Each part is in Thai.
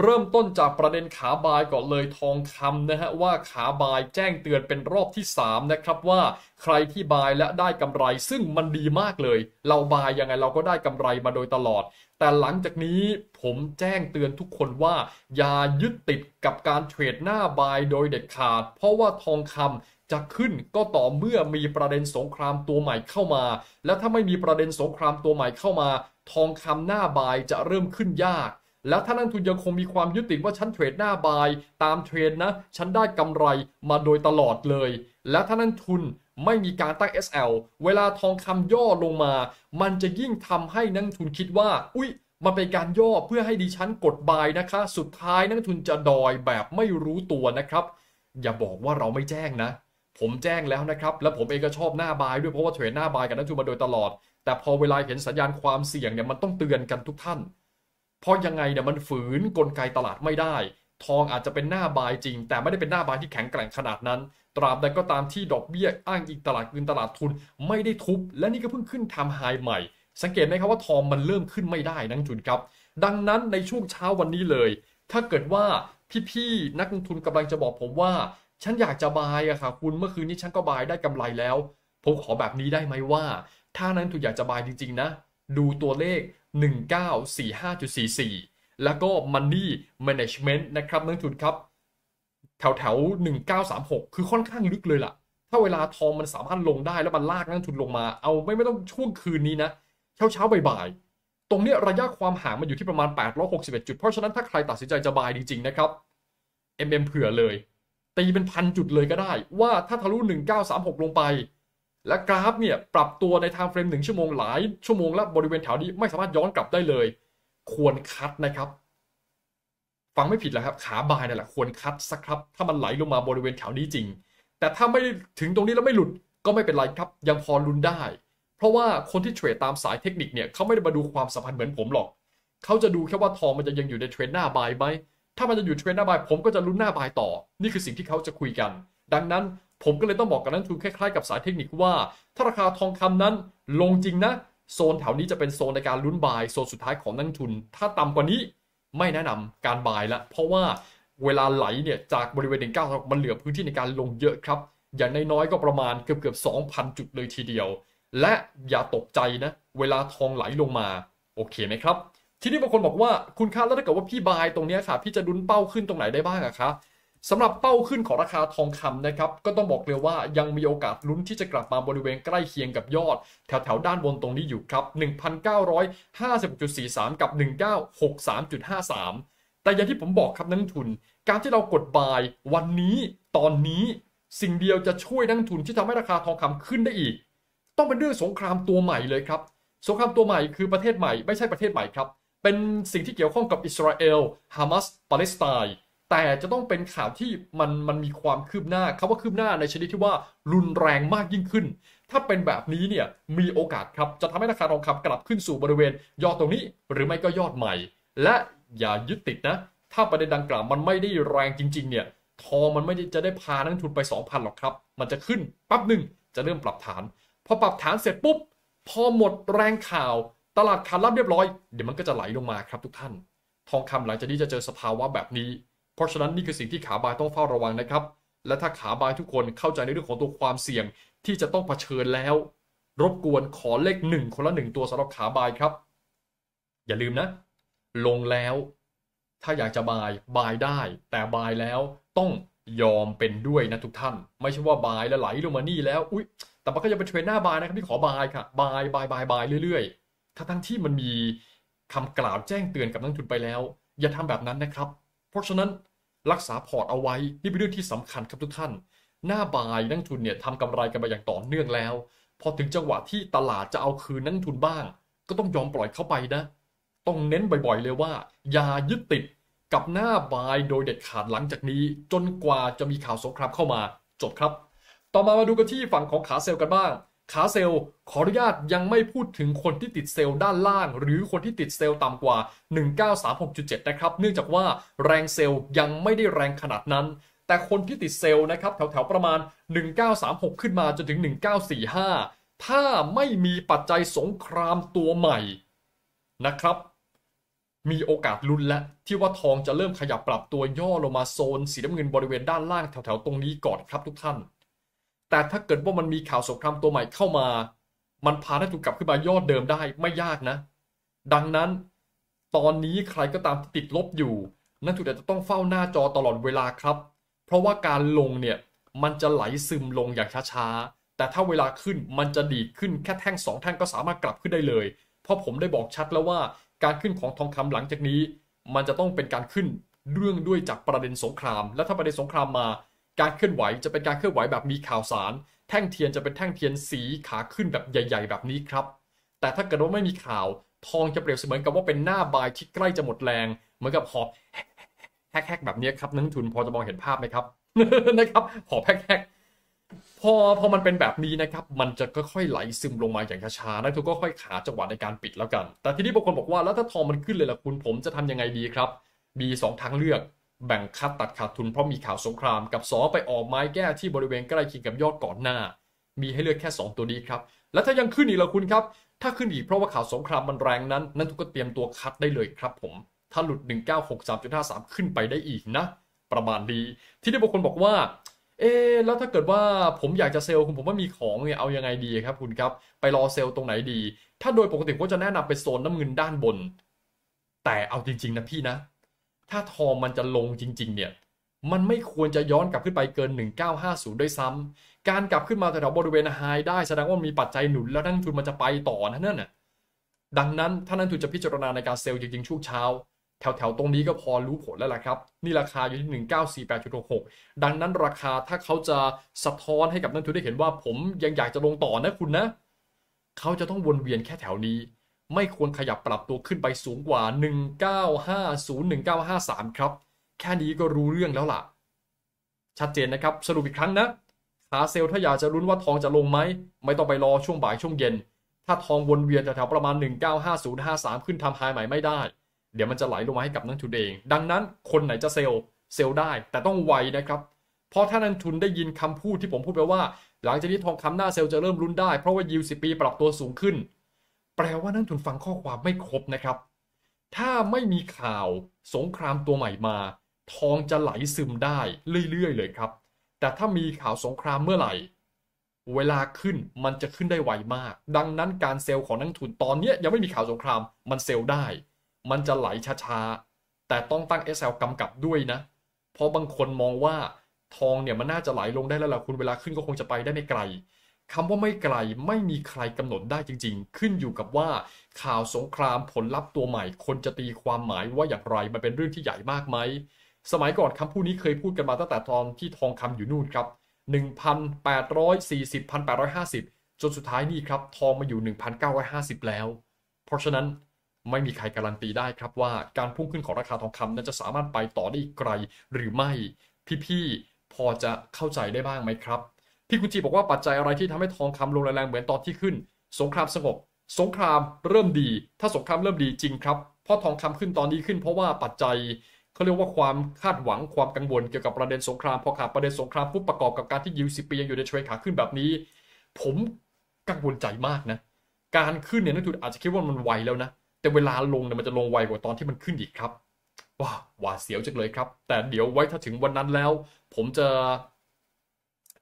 เริ่มต้นจากประเด็นขาบายก่อนเลยทองคำนะฮะว่าขาบายแจ้งเตือนเป็นรอบที่ 3 นะครับว่าใครที่บายและได้กำไรซึ่งมันดีมากเลย เราบายยังไงเราก็ได้กำไรมาโดยตลอด แต่หลังจากนี้ผมแจ้งเตือนทุกคนว่า อย่ายึดติดกับการเทรดหน้าบายโดยเด็ดขาด เพราะว่าทองคำจะขึ้นก็ต่อเมื่อมีประเด็นสงครามตัวใหม่เข้ามา และถ้าไม่มีประเด็นสงครามตัวใหม่เข้ามา ทองคำหน้าบายจะเริ่มขึ้นยาก แล้วถ้านักทุนยังคงมีความยึดติดว่าฉันเทรดหน้าบาย ตามเทรนนะ ฉันได้กำไรมาโดยตลอดเลย และถ้านักทุนไม่มีการตั้ง SL เวลาทองคำย่อลงมา มันจะยิ่งทำให้นักทุนคิดว่า อุ๊ยมันเป็นการย่อเพื่อให้ดิฉันกดบายนะคะ สุดท้ายนักทุนจะดอยแบบไม่รู้ตัวนะครับ อย่าบอกว่าเราไม่แจ้งนะ ผมแจ้งแล้วนะครับ และผมเองก็ชอบหน้าบายด้วยเพราะว่าเทรดหน้าบายกับนักทุนมาโดยตลอด แต่พอเวลาเห็นสัญญาณความเสี่ยงเนี่ยมันต้องเตือนกันทุกท่าน เพราะยังไงเนี่ยมันฝืนกลไกตลาดไม่ได้ ทองอาจจะเป็นหน้าบายจริง แต่ไม่ได้เป็นหน้าบายที่แข็งแกร่งขนาดนั้น ตราบใดก็ตามที่ดอกเบี้ยอ้างอิงตลาดเงินตลาดทุนไม่ได้ทุบ และนี่ก็เพิ่งขึ้นทำไฮใหม่ สังเกตไหมครับว่าทองมันเริ่มขึ้นไม่ได้นักทุนครับ ดังนั้นในช่วงเช้าวันนี้เลย ถ้าเกิดว่าพี่ๆนักลงทุนกำลังจะบอกผมว่า ฉันอยากจะบายอะค่ะคุณเมื่อคืนนี้ฉันก็บายได้กำไรแล้ว ผมขอแบบนี้ได้ไหมว่า ถ้านักลงทุนอยากจะบายจริงๆนะ ดูตัวเลข 1945.44 แล้วก็ Money Management นะครับนักลงทุนครับ แถวแถว1936 คือค่อนข้างลึกเลยล่ะ ถ้าเวลาทองมันสามารถลงได้แล้วมันลากนักลงทุนลงมา เอาไม่ไม่ต้องช่วงคืนนี้นะ เช้าเช้าบ่ายๆ ตรงนี้ระยะความห่างมันอยู่ที่ประมาณ 861 จุด เพราะฉะนั้นถ้าใครตัดสินใจจะบายจริงๆนะครับ MM เผื่อเลย ตีเป็นพันจุดเลยก็ได้ ว่าถ้าทะลุ1936 ลงไป และกราฟเนี่ยปรับตัวในทางเฟรม1ชั่วโมงหลายชั่วโมงและบริเวณแถวนี้ไม่สามารถย้อนกลับได้เลย ควรคัดนะครับ ฟังไม่ผิดแล้วครับ ขาบายนั่นแหละควรคัดสักครับ ถ้ามันไหลลงมาบริเวณแถวนี้จริง แต่ถ้าไม่ถึงตรงนี้แล้วไม่หลุดก็ไม่เป็นไรครับ ยังพอลุ้นได้ เพราะว่าคนที่เทรดตามสายเทคนิคเนี่ยเขาไม่ได้มาดูความสัมพันธ์เหมือนผมหรอกเขาจะดูแค่ว่าทองมันจะยังอยู่ในเทรนหน้าบายไหมถ้ามันจะอยู่เทรนหน้าบายผมก็จะลุ้นหน้าบายต่อ นี่คือสิ่งที่เขาจะคุยกัน ดังนั้น ผมก็เลยต้องบอกกับนักทุนคล้ายๆกับสายเทคนิคว่า ถ้าราคาทองคำนั้นลงจริงนะ โซนแถวนี้จะเป็นโซนในการลุ้นบายโซนสุดท้ายของนักลงทุน ถ้าต่ำกว่านี้ไม่แนะนำการบายละ เพราะว่าเวลาไหลเนี่ยจากบริเวณ 19มันเหลือพื้นที่ในการลงเยอะครับ อย่างน้อยๆก็ประมาณเกือบเกือบ2,000 จุดเลยทีเดียว และอย่าตกใจนะ เวลาทองไหลลงมา โอเคไหมครับ ทีนี้บางคนบอกว่าคุณค่าแล้วถ้าเกิดว่าพี่บายตรงนี้ค่ะ พี่จะดุนเป้าขึ้นตรงไหนได้บ้างอะคะ สำหรับเป้าขึ้นของราคาทองคำนะครับก็ต้องบอกเลยว่ายังมีโอกาสลุ้นที่จะกลับมาบริเวณใกล้เคียงกับยอดแถวแถวๆด้านบนตรงนี้อยู่ครับ 1,950.43 กับ 1963.53 แต่อย่างที่ผมบอกครับนักทุน การที่เรากดบายวันนี้ตอนนี้สิ่งเดียวจะช่วยนักทุนที่ทำให้ราคาทองคำขึ้นได้อีก ต้องเป็นเรื่องสงครามตัวใหม่เลยครับสงครามตัวใหม่คือประเทศใหม่ไม่ใช่ประเทศใหม่ครับเป็นสิ่งที่เกี่ยวข้องกับอิสราเอลฮามาสปาเลสไตน์ แต่จะต้องเป็นข่าวที่มันมันมีความคืบหน้าคำว่าคืบหน้าในชนิดที่ว่ารุนแรงมากยิ่งขึ้น ถ้าเป็นแบบนี้เนี่ยมีโอกาสครับจะทำให้ราคาทองคำกลับขึ้นสู่บริเวณ ยอดตรงนี้ หรือไม่ก็ยอดใหม่ และอย่ายึดติดนะ ถ้าประเด็นดังกล่าวมันไม่ได้แรงจริง ๆ เนี่ยทองมันไม่ได้จะได้พานักทุนไป 2,000 หรอกครับ มันจะขึ้นปั๊บหนึ่งจะเริ่มปรับฐาน พอปรับฐานเสร็จปุ๊บ พอหมดแรงข่าว ตลาดขารับเรียบร้อย เดี๋ยวมันก็จะไหลลงมาครับทุกท่าน ทองคำหลังจากนี้จะเจอสภาวะแบบนี้ เพราะฉะนั้นนี่คือสิ่งที่ขาบายต้องเฝ้าระวังนะครับ และถ้าขาบายทุกคนเข้าใจในเรื่องของตัวความเสี่ยงที่จะต้องเผชิญแล้ว รบกวนขอเลขหนึ่งคนละหนึ่งตัวสำหรับขาบายครับ อย่าลืมนะ ลงแล้ว ถ้าอยากจะบายBuy ได้ แต่ Buy แล้วต้องยอมเป็นด้วยนะทุกท่าน ไม่ใช่ว่า Buy แล้วไหลลงมานี่แล้วอุ๊ยแต่มันก็ยังเป็นเทรนด์หน้า Buy นะครับที่ขอ Buy ค่ะ Buy Buy Buy Buy เรื่อยๆถ้าทั้งที่มันมีคำกล่าวแจ้งเตือนกับนักลงทุนไปแล้ว อย่าทำแบบนั้นนะครับ เพราะฉะนั้น รักษาพอร์ตเอาไว้นี่เป็นเรื่องที่สำคัญครับทุกท่าน หน้า Buy นักลงทุนเนี่ยทำกำไรกันมาอย่างต่อเนื่องแล้ว พอถึงจังหวะที่ตลาดจะเอาคืนนักลงทุนบ้าง ก็ต้องยอมปล่อยเข้าไปนะ ต้องเน้นบ่อยๆเลยว่า อย่ายึดติดกับหน้าบายโดยเด็ดขาดหลังจากนี้ จนกว่าจะมีข่าวสงครามเข้ามาจบครับ ต่อมามาดูกันที่ฝั่งของขาเซลล์กันบ้าง ขาเซลล์ขออนุญาตยังไม่พูดถึงคนที่ติดเซลล์ด้านล่าง หรือคนที่ติดเซลล์ต่ำกว่า 1936.7 นะครับ เนื่องจากว่าแรงเซลล์ยังไม่ได้แรงขนาดนั้น แต่คนที่ติดเซลล์นะครับแถวๆประมาณ 1936 ขึ้นมาจนถึง 1945 ถ้าไม่มีปัจจัยสงครามตัวใหม่นะครับ มีโอกาสลุ้นและที่ว่าทองจะเริ่มขยับปรับตัวย่อลงมาโซนสีน้ำเงินบริเวณด้านล่างแถวๆตรงนี้ก่อนครับทุกท่าน แต่ถ้าเกิดว่ามันมีข่าวสงครามตัวใหม่เข้ามา มันพาให้ถูกกลับขึ้นมายอดเดิมได้ไม่ยากนะ ดังนั้น ตอนนี้ใครก็ตามที่ติดลบอยู่ นั่นถูกแต่จะต้องเฝ้าหน้าจอตลอดเวลาครับ เพราะว่าการลงเนี่ยมันจะไหลซึมลงอย่างช้าๆ แต่ถ้าเวลาขึ้นมันจะดีขึ้นแค่แท่งสองแท่งก็สามารถกลับขึ้นได้เลย เพราะผมได้บอกชัดแล้วว่าการขึ้นของทองคำหลังจากนี้ มันจะต้องเป็นการขึ้นเรื่องด้วยจากประเด็นสงคราม และถ้าประเด็นสงครามมา การเคลื่อนไหวจะเป็นการเคลื่อนไหวแบบมีข่าวสาร แท่งเทียนจะเป็นแท่งเทียนสีขาขึ้นแบบใหญ่ ๆ แบบนี้ครับ แต่ถ้าเกิดว่าไม่มีข่าว ทองจะเปรียบเสมือนกับว่าเป็นหน้าบายที่ใกล้จะหมดแรง เหมือนกับหอบแฮกๆแบบนี้ครับนักทุนพอจะมองเห็นภาพไหมครับนะครับหอบแฮกๆพอพอมันเป็นแบบนี้นะครับ มันจะค่อยๆไหลซึมลงมาอย่างช้าๆนักทุนก็ค่อยขาจังหวะในการปิดแล้วกัน แต่ทีนี้บางคนบอกว่าแล้วถ้าทองมันขึ้นเลยล่ะคุณผมจะทำยังไงดีครับ มีสองทางเลือก แบ่งคัดตัดขาดทุนเพราะมีข่าวสงครามกับ2ไปออกไม้แก้ที่บริเวณใกล้เคียงกับยอดก่อนหน้า มีให้เลือกแค่ 2 ตัวนี้ครับ แล้วถ้ายังขึ้นอีกละคุณครับ ถ้าขึ้นอีกเพราะว่าข่าวสงครามมันแรงนั้น นั้นทุกก็เตรียมตัวคัดได้เลยครับผม ถ้าหลุด 1963.53 ขึ้นไปได้อีกนะ ประมาณนี้ที่ได้บางคนบอกว่า เอ๊แล้วถ้าเกิดว่าผมอยากจะเซลล์คุณผมว่ามีของเนี่ยเอายังไงดีครับคุณครับ ไปรอเซลล์ตรงไหนดี ถ้าโดยปกติผมก็จะแนะนำไปโซนน้ำเงินด้านบน แต่เอาจริง ๆนะพี่นะ ถ้าทองมันจะลงจริง ๆ เนี่ย มันไม่ควรจะย้อนกลับขึ้นไปเกิน 1950 ด้วยซ้ำการกลับขึ้นมาแถวบริเวณไฮได้แสดงว่ามีปัจจัยหนุนแล้วนักลงทุนมันจะไปต่อนะนั่นน่ะดังนั้นถ้านักลงทุนจะพิจารณาในการเซลล์จริงๆช่วงเช้า แถวๆตรงนี้ก็พอรู้ผลแล้วล่ะครับ นี่ราคาอยู่ที่ 1948.66 ดังนั้นราคาถ้าเขาจะสะท้อนให้กับนักลงทุนได้เห็นว่า ผมยังอยากจะลงต่อนะคุณนะ เขาจะต้องวนเวียนแค่แถวนี้ ไม่ควรขยับปรับตัวขึ้นไปสูงกว่า 1950 1953 ครับ แค่นี้ก็รู้เรื่องแล้วล่ะ ชัดเจนนะครับ สรุปอีกครั้งนะขาเซลล์ถ้าอยากจะรุ้นว่าทองจะลงไหม ไม่ต้องไปรอช่วงบ่ายช่วงเย็น ถ้าทองวนเวียนแถวๆประมาณ 1950-53 ขึ้นทำไฮใหม่ไม่ได้ เดี๋ยวมันจะไหลลงมาให้กับนักทุนเองดังนั้นคนไหนจะเซลล์เซลล์ได้แต่ต้องไวนะครับเพราะถ้านักทุนได้ยินคำพูดที่ผมพูดไปว่า หลังจากนี้ทองคำหน้าเซลล์จะเริ่มรุ้นได้เพราะว่ายิวสิปีปรับตัวสูงขึ้น แปลว่านักทุนฟังข้อความไม่ครบนะครับ ถ้าไม่มีข่าวสงครามตัวใหม่มา ทองจะไหลซึมได้เรื่อยๆเลยครับ แต่ถ้ามีข่าวสงครามเมื่อไหร่ เวลาขึ้นมันจะขึ้นได้ไวมาก ดังนั้นการเซลล์ของนักทุนตอนนี้ยังไม่มีข่าวสงครามมันเซลล์ได้ มันจะไหลช้าๆ แต่ต้องตั้ง SL กำกับด้วยนะ เพราะบางคนมองว่าทองเนี่ยมันน่าจะไหลลงได้แล้วล่ะคุณเวลาขึ้นก็คงจะไปได้ไม่ไกล คำว่าไม่ไกลไม่มีใครกำหนดได้จริง ๆ ขึ้นอยู่กับว่าข่าวสงครามผลลัพธ์ตัวใหม่ คนจะตีความหมายว่าอย่างไรมันเป็นเรื่องที่ใหญ่มากไหม สมัยก่อนคำพูดนี้เคยพูดกันมาตั้งแต่ตอนที่ทองคำอยู่นู่นครับ 1,840 1,850 จนสุดท้ายนี่ครับ ทองมาอยู่ 1,950 แล้ว เพราะฉะนั้นไม่มีใครการันตีได้ครับว่าการพุ่งขึ้นของราคาทองคำนั้นจะสามารถไปต่อได้อีกไกลหรือไม่พี่ๆพอจะเข้าใจได้บ้างไหมครับ พี่กุจิบอกว่าปัจจัยอะไรที่ทำให้ทองคำลงแรงๆเหมือนตอนที่ขึ้น สงครามสงบ สงครามเริ่มดี ถ้าสงครามเริ่มดีจริงครับเพราะทองคำขึ้นตอนนี้ขึ้นเพราะว่าปัจจัยเขาเรียกว่าความคาดหวังความกังวลเกี่ยวกับประเด็นสงครามพอขาดประเด็นสงครามปุ๊บประกอบกับการที่ยิวซีปียังอยู่ในเทรนขาขึ้นแบบนี้ ผมกังวลใจมากนะการขึ้นเนี่ยนักทุนอาจจะคิดว่ามันไวแล้วนะแต่เวลาลงเนี่ยมันจะลงไวกว่าตอนที่มันขึ้นอีกครับว้าหวาเสียวจังเลยครับ แต่เดี๋ยวไว้ถ้าถึงวันนั้นแล้ว ผมจะ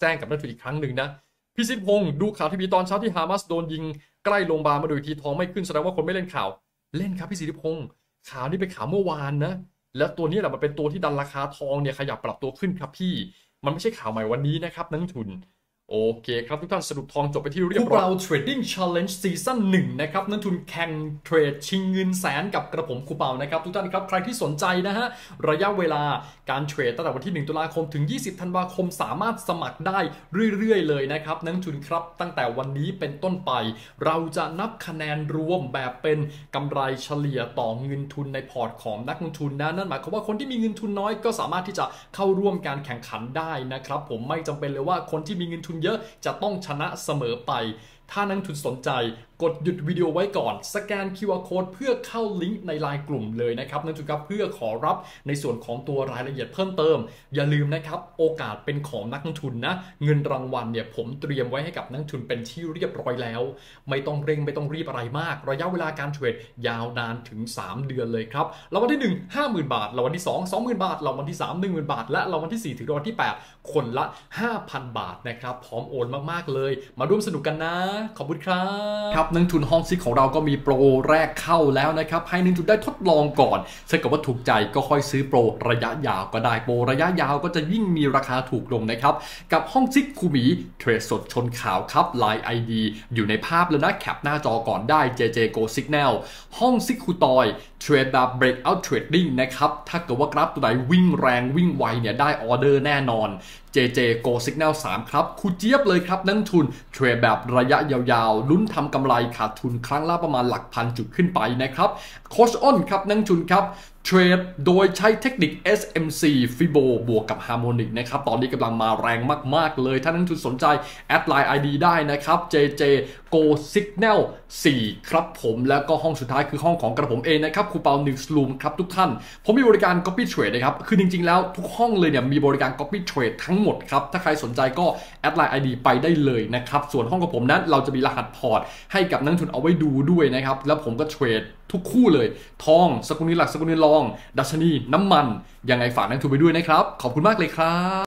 แจ้งกับนักทุนอีกครั้งหนึ่งนะพี่สิทธิพงศ์ดูข่าวทีวีตอนเช้าที่ฮามาสโดนยิงใกล้โรงพยาบาลมาโดยทีทองไม่ขึ้นแสดงว่าคนไม่เล่นข่าว เล่นครับพี่สิทธิพงศ์ข่าวนี้เป็นข่าวเมื่อวานนะแล้วตัวนี้แหละมันเป็นตัวที่ดันราคาทองเนี่ยขยับปรับตัวขึ้นครับพี่ มันไม่ใช่ข่าวใหม่วันนี้นะครับนักทุน โอเคครับทุกท่านสรุปทองจบไปที่เรียบร้อยพวกเรา Trading Challenge Season 1 นะครับนักทุนแข่งเทรดชิงเงินแสนกับกระผมคูเปานะครับ ทุกท่านครับใครที่สนใจนะฮะระยะเวลาการเทรดตั้งแต่วันที่ 1 ตุลาคมถึง 20 ธันวาคมสามารถสมัครได้เรื่อย ๆ เลยนะครับนักทุนครับตั้งแต่วันนี้เป็นต้นไป เราจะนับคะแนนรวมแบบเป็นกำไรเฉลี่ยต่อเงินทุนในพอร์ตของนักลงทุนนะนั่นหมายความว่าคนที่มีเงินทุนน้อยก็สามารถที่จะเข้าร่วมการแข่งขันได้นะครับผมไม่จำเป็นเลยว่าคนที่มีเงินทุนเยอะจะต้องชนะเสมอไป ถ้านักทุนสนใจกดหยุดวิดีโอไว้ก่อน สแกน QR Code เพื่อเข้าลิงก์ในไลน์กลุ่มเลยนะครับนักทุนครับเพื่อขอรับในส่วนของตัวรายละเอียดเพิ่มเติม อย่าลืมนะครับโอกาสเป็นของนักลงทุนนะเงินรางวัลเนี่ยผมเตรียมไว้ให้กับนักทุนเป็นที่เรียบร้อยแล้ว ไม่ต้องเร่งไม่ต้องรีบอะไรมาก ระยะเวลาการเทรดยาวนานถึง 3 เดือนเลยครับรางวัลที่ 1 50,000 บาทรางวัลที่ 2 20,000 บาทรางวัลที่ 3 10,000 บาท และรางวัลที่ 4 ถึงรางวัลที่ 8 คนละ 5,000 บาทนะครับพร้อมโอนมากๆเลย มาร่วมสนุกกันนะขอบคุณครับ ครับนักทุนห้องซิกของเราก็มีโปรแรกเข้าแล้วนะครับ ให้นักทุนได้ทดลองก่อนถ้าเกิดว่าถูกใจก็ค่อยซื้อโปรระยะยาวก็ได้โปรระยะยาวก็จะยิ่งมีราคาถูกลงนะครับ กับห้องซิกครูมีเทรดสดชนข่าวครับ Line ID อยู่ในภาพแล้วนะแคปหน้าจอก่อนได้ JJ Go Signal ห้องซิกครูต้อยเทรดแบบ breakout trading นะครับถ้าเกิดว่ากราฟตัวไหนวิ่งแรงวิ่งไวเนี่ยได้ออเดอร์แน่นอน JJ Go Signal 3 ครับครูเจี๊ยบเลยครับนักทุนเทรดแบบระยะยาวๆ ลุ้นทำกำไรขาดทุนครั้งละประมาณหลักพันจุดขึ้นไปนะครับโค้ชอ้นครับนักทุนครับ เทรดโดยใช้เทคนิค SMC Fibo บวกกับ Harmonic นะครับ ตอนนี้กำลังมาแรงมาก ๆ เลย ถ้านักทุนสนใจ แอดไลน์ ID ได้นะครับ JJ Go Signal 4 ครับผมแล้วก็ห้องสุดท้ายคือห้องของกระผมเองนะครับครูเปา Newsroom ครับทุกท่าน ผมมีบริการ Copy Trade นะครับ คือจริง ๆ แล้วทุกห้องเลยเนี่ยมีบริการ Copy Trade ทั้งหมดครับ ถ้าใครสนใจก็แอดไลน์ ID ไปได้เลยนะครับ ส่วนห้องของผมนั้นเราจะมีรหัสพอร์ตให้กับนักทุนเอาไว้ดูด้วยนะครับแล้วผมก็เทรด ทุกคู่เลย ทอง สกุลเงินหลัก สกุลเงินรอง ดัชนี น้ำมัน ยังไงฝากนักทุนไปด้วยนะครับ ขอบคุณมากเลยครับ